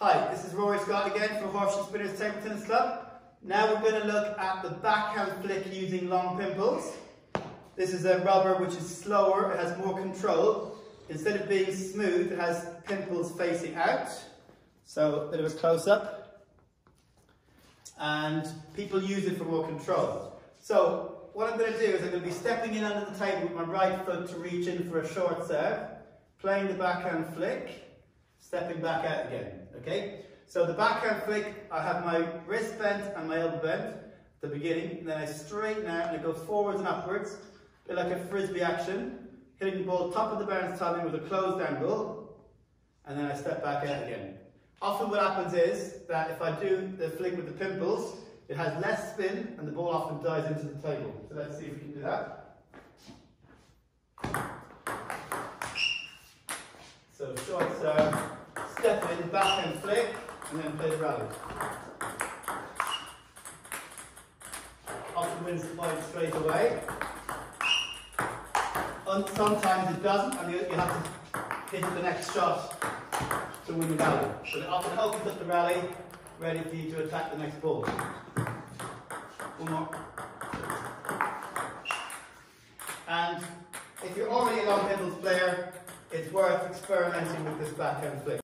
Hi, this is Rory Scott again from Horsham Spinners Table Tennis Club. Now we're going to look at the backhand flick using long pimples. This is a rubber which is slower, it has more control. Instead of being smooth, it has pimples facing out. So a bit of a close-up. And people use it for more control. So what I'm going to do is I'm going to be stepping in under the table with my right foot to reach in for a short serve, playing the backhand flick, stepping back out again, okay? So the backhand flick, I have my wrist bent and my elbow bent at the beginning, then I straighten out and I go forwards and upwards, a bit like a frisbee action, hitting the ball top of the bounce timing with a closed angle, and then I step back out again. Often what happens is that if I do the flick with the pimples, it has less spin and the ball often dies into the table. So let's see if we can do that. So short serve, step in, backhand flick, and then play the rally. Often wins the point straight away. And sometimes it doesn't, and you, you have to hit the next shot to win the rally. But it often opens up the rally, ready for you to attack the next ball. One more. And if you're already a long pimples player, it's worth experimenting with this backhand flick.